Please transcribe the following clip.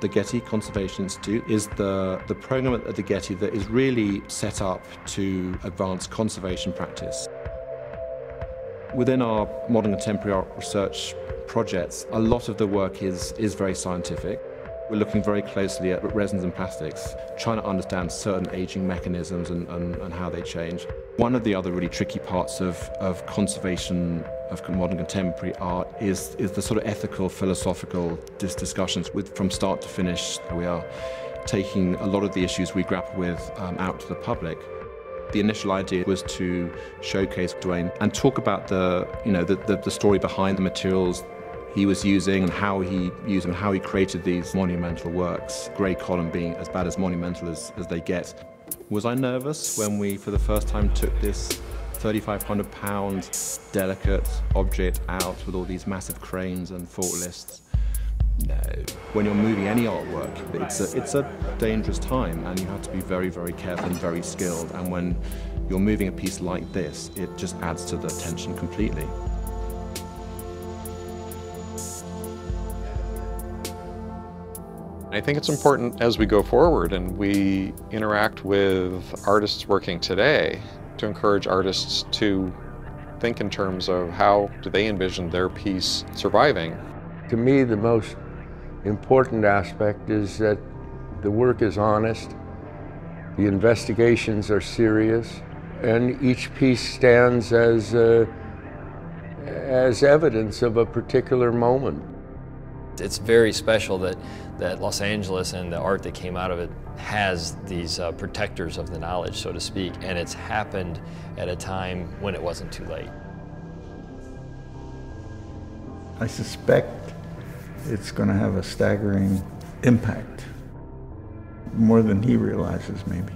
The Getty Conservation Institute is the, the program at the Getty that is really set up to advance conservation practice. Within our modern contemporary art research projects, a lot of the work is, is very scientific. We're looking very closely at resins and plastics, trying to understand certain aging mechanisms and, and, and how they change. One of the other really tricky parts of, of conservation of modern contemporary art is, is the sort of ethical, philosophical dis discussions with from start to finish. We are taking a lot of the issues we grapple with um, out to the public. The initial idea was to showcase De Wain and talk about the, you know, the, the, the story behind the materials he was using and how he used them, how he created these monumental works. Gray Column being as bad as monumental as, as they get. Was I nervous when we, for the first time, took this 3,500 pound delicate object out with all these massive cranes and forklifts? No. When you're moving any artwork, it's a, it's a dangerous time and you have to be very, very careful and very skilled. And when you're moving a piece like this, it just adds to the tension completely. I think it's important as we go forward and we interact with artists working today to encourage artists to think in terms of how do they envision their piece surviving. To me, the most important aspect is that the work is honest, the investigations are serious, and each piece stands as, uh, as evidence of a particular moment. It's very special that, that Los Angeles and the art that came out of it has these uh, protectors of the knowledge, so to speak, and it's happened at a time when it wasn't too late. I suspect it's going to have a staggering impact, more than he realizes maybe.